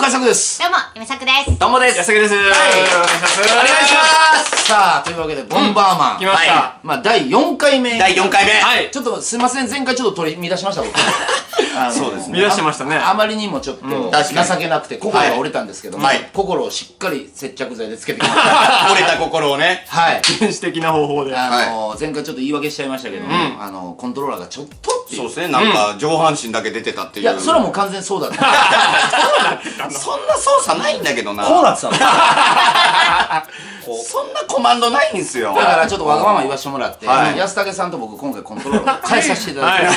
海作ですどうも、ゆめさくです。どうもです。安です。はい。お願いします。さあというわけでボンバーマン、来ました。はい。まあ第4回目。第4回目。はい。ちょっとすいません。前回ちょっと取り乱しました僕。あのそうですね。あ乱してましたね。あまりにもちょっとん。確かに情けなくて心が折れたんですけども、はい。心をしっかり接着剤でつけてきました。折れた心をね。はい。原始的な方法で。あの前回ちょっと言い訳しちゃいましたけども、あのコントローラーがちょっとっていう。そうですね。なんか上半身だけ出てたっていう。いやそれはもう完全にそうだった。そんな操作ないんだけどな。こうなってたの。そんなコマンドないんですよ。からちょっとわがまま言わせてもらって、はい安武さんと僕今回コントローラーを変えさせていただいて、はい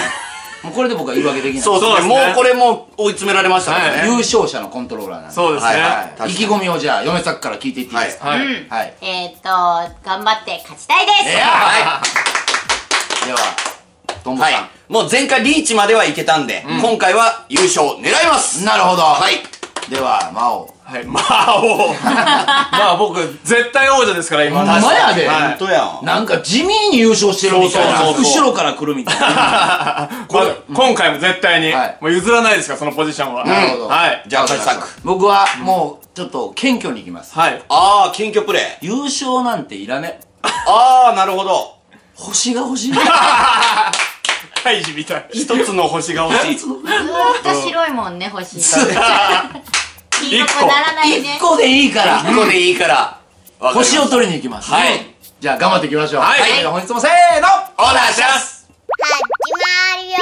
もうこれで僕は言い訳できないそうですね。もうこれもう追い詰められましたから優ね。勝者のコントローラーなんでそうですね。はい意気込みをじゃあ嫁さんから聞いていっていいですか？はい。うん。はい、えーっと、頑張って勝ちたいです。いやはではトンい。ボさん、はい。もう前回リーチまではいけたんで、今回は優勝狙います。なるほどはい。では魔王はい。まあ、お まあ僕、絶対王者ですから、今。ほんまやではい本当やん。なんか地味に優勝してるみたいな後ろから来るみたいな まあ今回も絶対に、はいもう譲らないですから、そのポジションは。なるほどはい。じゃあ、カジサック。僕はもうちょっと謙虚にいきますはい。あー、謙虚プレイ。優勝なんていらねあー、なるほど。星が欲しいカイジみたい。一つの星が欲しい。ずーっと白いもんね、欲しい。黄色くならないね。1。個でいいから。1個でいいから。星を取りに行きます。はい。じゃあ頑張っていきましょう。はい。本日もせーの。お願いします。始まるよ。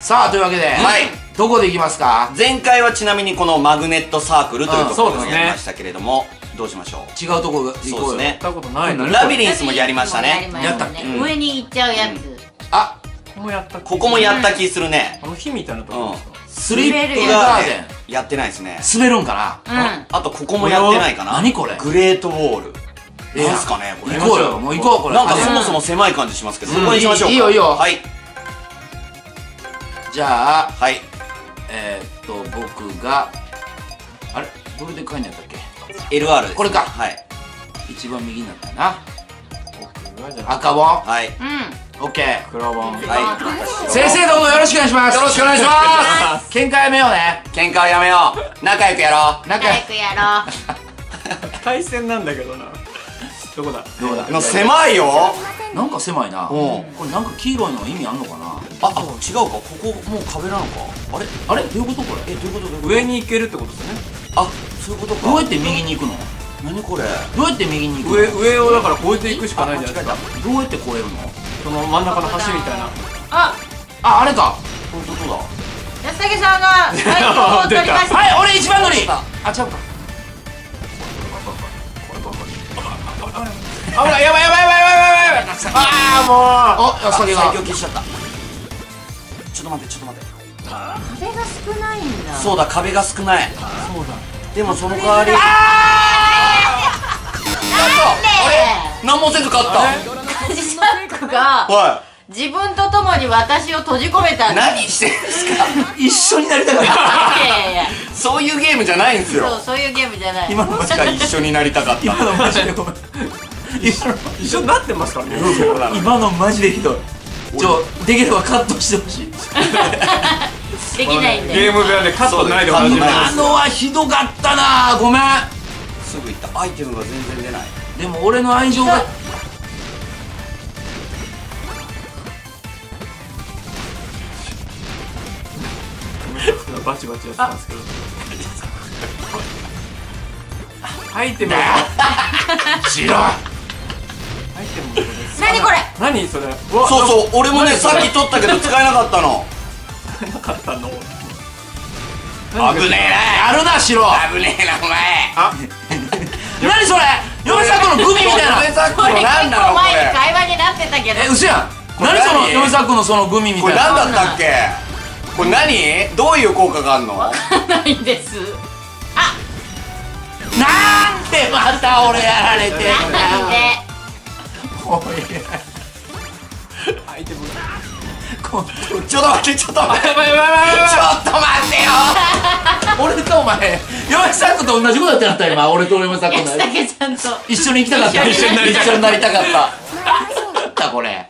さあというわけではい。どこで行きますか？前回はちなみにこのマグネットサークルというところをそうですね。やりましたけれども、どうしましょう？違うとこ行こうよそうですね。やったことないの何ラビリンスもやりましたね。やったっけうん。上に行っちゃうやつ。あここもやったここもやった気するね。あの火みたいなところですか、スリップガーデンねやってないですね。滑るんかな？うん。あとここもやってないかな？何これ？グレートウォール。なんすかねこれ。行こうよ。もう行こうこれ。なんかそ派もそも狭い感じしますけど、うん。そこにしましょうか。いいよいいよ。はい。手じゃあはい。えーっと僕があれ？どれで書いんやったっけ？LR ですこれか。はい。一番右になったな赤本はい。うん。オッケークラバンはい先生どうぞよろしくお願いします。よろしくお願いします。喧嘩やめようね。喧嘩はやめよう。仲良くやろう。仲早く。やろう。対戦なんだけどな。どこだ？どうだ？の狭いよ。なんか狭いな。うん。これなんか黄色いの意味あんのかな？ああ違うか？ここもう壁なのか？あれ？あれ？どういうことこれ？えどういうこと？どういうこと？上に行けるってことですね。あそういうことか。どうやって右に行くの？何これ？どうやって右に行くの？上上をだから越えていくしかないんじゃないですか。どうやって越えるの？その真ん中の橋みたいな。あ、ああれか。そういうことだ。安武さんが 最高を取りました。はい俺一番乗り。あ違うか。あほらやばいやばいやばいやばいやばいああもあ安武最が強消しちゃったちょっと待ってちょっと待って壁が少ないんだ。そうだ壁が少ないそうだでもその代わりなんで何もせず勝った。カジサックがは自分と共に私を閉じ込めたいんだ。何してんですか？一緒になりたかった。そういうゲームじゃないんですそう、よそういうゲームじゃない。今のマジ確か一緒になりたかった。今のマジで。ごめん一緒になってますからね。今のマジでひどい。ちょできればカットしてほしい。できないんで。ゲーム部屋でカットないでほしい。そうだよカットない今のはひどかったな。ごめんすぐ行った。アイテムが全然出ない。でも俺の愛情がバチバチやってますけど。アイテム。知らんアイテム何これ？何それ？そうそう俺もねさっき取ったけど 使えなかったの。なかったの。危ねやるな白。えな危ねえなお前。あ何それ嫁さんとのグミみたいな。嫁さんこれ結何なのこ構前にれ会話になってたけど。え嘘やん。これ何その何？嫁さんとのそのグミみこれたいな。何だったっけ？これ何？どういう効果があるの？ないです。なんでまた俺やられてんだなんでおい。アイテム。こちょっと待ってちょっと待って。ちょっと待ってよ俺とお前嫁さんと同じことやってなった今俺と嫁さんと同安じ武さんと。一緒に行きたかった。一緒に一緒になりたかった。だこれ。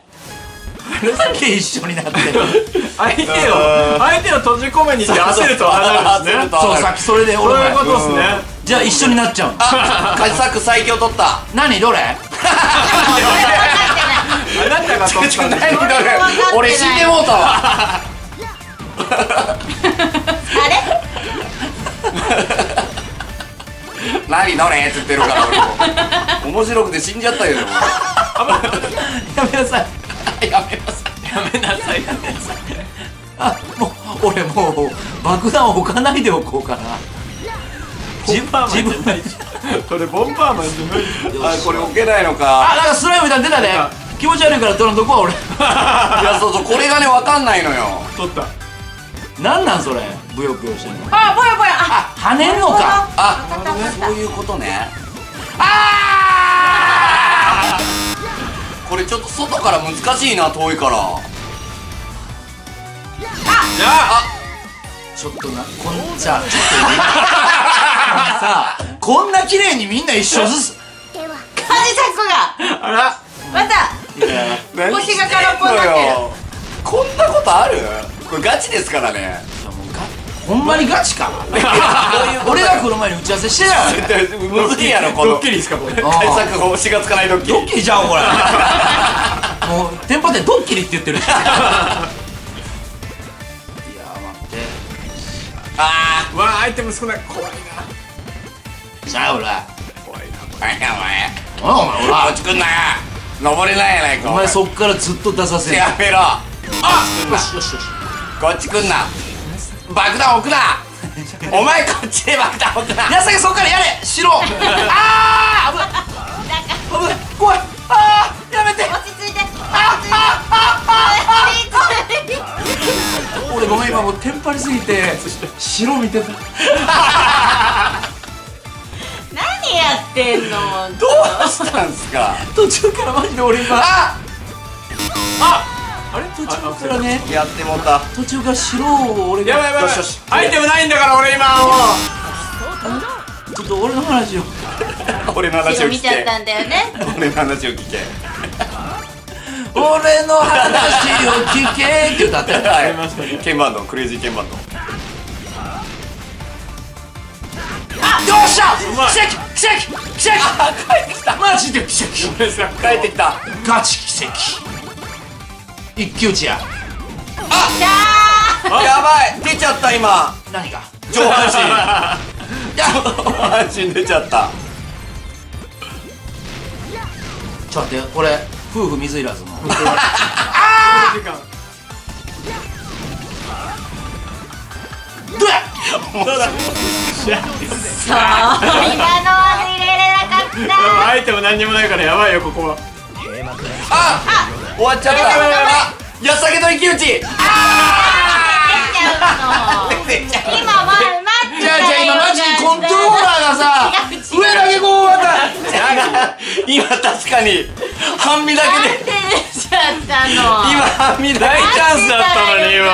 すげえ一緒になって。相手を相手を閉じ込めに行って焦ると離るんですね。焦るとそうさっきそれで俺もそういうことですねじゃあ一緒になっちゃうのあカジサック最強取った何どれあなたが取ったんです俺死んでもうたわ 何どれって言ってるから俺も。面白くて死んじゃったけどやめなさい。やめますやめなさい。やめなさい。あもう俺もう爆弾を置かないでおこうかな。ボンバーマンじゃないそれボンバーマンじゃない。あこれ置けないのか。あなんかスライムみたいに出たね。気持ち悪いから取らんとこは俺。いやそうそうこれがね分かんないのよ。取った。なんなんそれブヨブヨしてんの。あぼやぼやああ跳ねんのか。あそういうことね。あこれちょっと外から難しいな遠いから。じゃあ。ちょっとなこんじゃあちょっとさあこんな綺麗にみんな一緒ずつ。カジサックが。あら。また何星が空っぽになっこんなことある？これガチですからねほんまにガチか 俺が来る前に打ち合わせしてたよ絶対むずいやろこの。ドッキリですかこれ。あ 対策が星がつかないドッキリ。ドッキリじゃんこれ。もうテンパってドッキリって言ってるいやー待って。あうわアイテム少ない。怖いな。さあほら怖いなあ何やお前おいお前。ほこらっち来んな登れないやないかお前。そっからずっと出させんやめろ。あよしよしよし。こっち来んな爆弾置くな。お前こっちで爆弾置くな。やさげそっからやれ。白 あー危ない。危ない。怖い。あーやめて。落ち着いて。落ち着いて落ち着いて。俺ごめん今もうテンパりすぎて白見てた。何やってんの？どうしたんすか？途中からマジで俺今。ああれ？途中からね。やってもうた。途中から白を俺が。やばいやばいよしよし。アイテムないんだから俺今もうちょっと俺の話を。俺の話を聞白見ちゃっけたんだよね。俺の話を聞け。俺の話を聞けって歌って。はりましたねい。鍵盤ドクレイジー鍵盤ドよっしゃ！奇跡！奇跡！奇跡！あ帰ってきた。マジで奇跡！帰ってきた。ガチ奇跡一騎打ちや。やばい。出ちゃった今。何が上半身。上半身出ちゃった。ちょっと待ってこれ夫婦水いらずの時間どうやどうだ？そう今のは入れれなかった。アイテム何にもないからやばいよここは。あ終わっちゃった。あやさげの一騎打ち。出ちゃうちゃう今ま待ってじゃあじゃあ今マジにコントローラーがさ上だけこうまた今確かに半身だけで。今半身だ大けチャンスだったのに今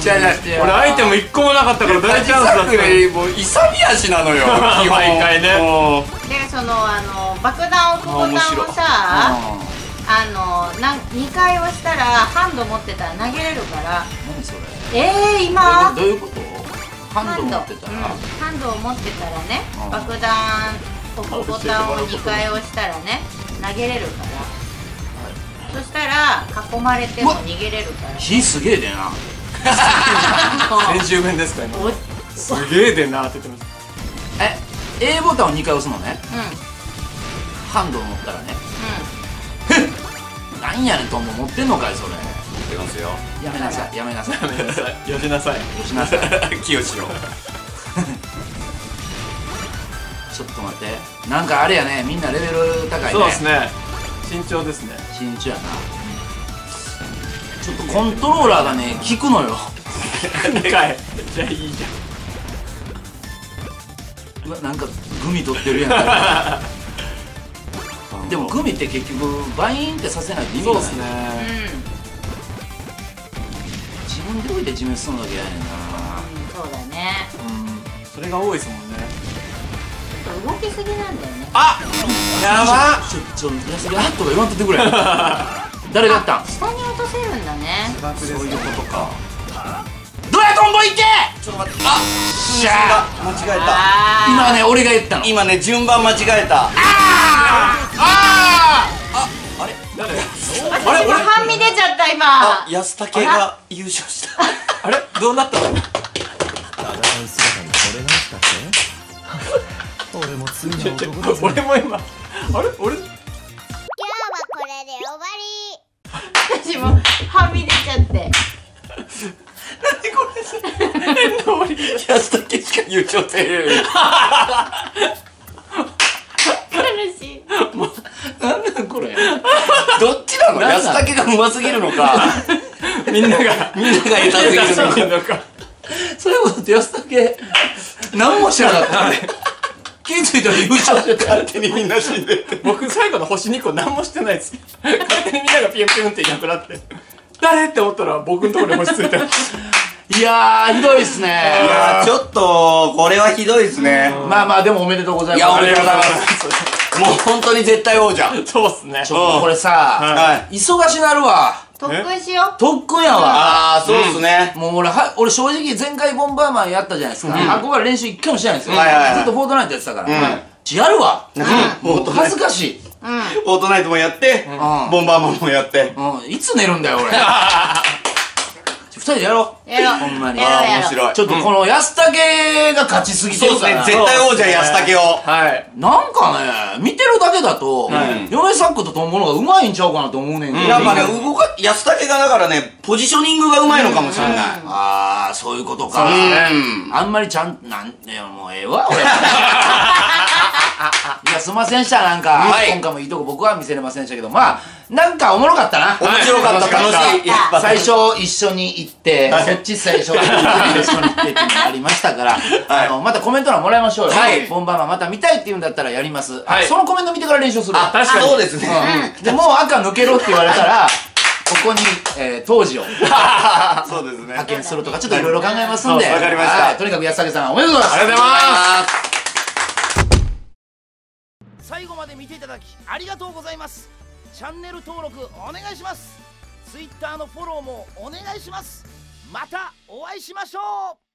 じゃあじゃあ俺アイテム一個もなかったから大チャンスだったのもう勇み足なのよ毎回ねもで。そのあの爆弾置くボタンをさあのなん2回押したらハンド持ってたら投げれるから。何それ？えー、今？どういうこと？ハンド持ってたら？うん、ハンドを持ってたらねうん爆弾置くボタンを2回押したらね投げれるから。そしたら囲まれても逃げれるから。火すげえでな。先週弁ですか今。おすげえでなって言ってますえ A ボタンを2回押すのね。うん。うんハンドを持ったらねなんやねんトンボ持ってんのかいそれ。う出ますよ。やめなさい。やめなさい。ごめんなさいよしなさい。よしなさい。清志郎 ちょっと待って。なんかあれやね。みんなレベル高いね。そうですね。慎重ですね。慎重やな。ちょっとコントローラーがね 効くのよ。2回じゃあいいじゃん。うわなんかグミ取ってるやんでもグミって結局バイーンってさせないと意味がない。そうですね。自分で置いて自滅するのだけやねんな。うんそうだね。うん。それが多いですもんね。動きすぎなんだよね。あやばちょちょ安いあとか言わんとってくれ。誰がやったん？下に落とせるんだね。そういうことか。ドヤトンボいけ！ちょっと待って。あしゃ間違えた。あ今ね俺が言ったの。今ね順番間違えた誰？ー私も半身出ちゃった今。あ安武が優勝した。あれ？どうなったの？戦う姿に惚れ直したって俺も罪な男だぜ俺も今あれ？俺？今日はこれで終わり。私も半身出ちゃって。安武しか優勝せれる悲しいなんなんこれどっちなのなんだ安武がうますぎるのか。みんなが。みんなが下手すぎるのそうか。なのかそれこそ安武何もしてなかった。気づいたら優勝してたよ勝手にみんな死んでって。僕最後の星2個何もしてないです。勝手にみんながピュンピュンっていなくなって。誰？って思ったら僕のところに星ついてる。いやーひどいっすいねやーちょっとこれはひどいですね。まあまあでもおめでとうございます。いやおめでとうございますもう本当に絶対王者。そうっすね。ちょっとこれさはい。忙しなるわ。特訓しよう。特訓やわ。ああそうっすね。もう俺は俺正直前回ボンバーマンやったじゃないですか。憧れ練習一回もしてないんですよ。はいはいはい。ずっとフォートナイトやってたから。ん。やるわ。もっと恥ずかしい。フォートナイトもやってん。ボンバーマンもやって。うん。いつ寝るんだよ俺。二 人でやろう。やろう。ほんまに。やろうやろう。面白い。ちょっとこの安武が勝ちすぎてそうですね。るから絶対王者安武を。はい。なんかね見てるだけだとはい。嫁サックとトンボの方がうまいんちゃうかなと思うねんけど。やっぱね動か安武がだからねポジショニングがうまいのかもしれない。ああそういうことか。うん。あんまりちゃんなんいやもうええわ俺 いやすいませんした。なんか、はい。今回もいいとこ僕は見せれませんでしたけど。まあなんかおもろかったな。面白かった。はい。楽しいやっぱ最初一緒に行って、そっち最初一緒に行ってっていうのがありましたから、あのまたコメント欄もらいましょうよ、はい。ボンバーマンまた見たいって言うんだったらやります、はい。そのコメント見てから練習するわあ確かに。そうですね。うんでもう赤抜けろって言われたらここに、えー当時を。そうですね。派遣するとかちょっといろいろ考えますんで。わかりました。はい。とにかく安武さんおめでとうございます。ありがとうございます最後まで見ていただきありがとうございます。チャンネル登録お願いします。Twitter のフォローもお願いします。またお会いしましょう。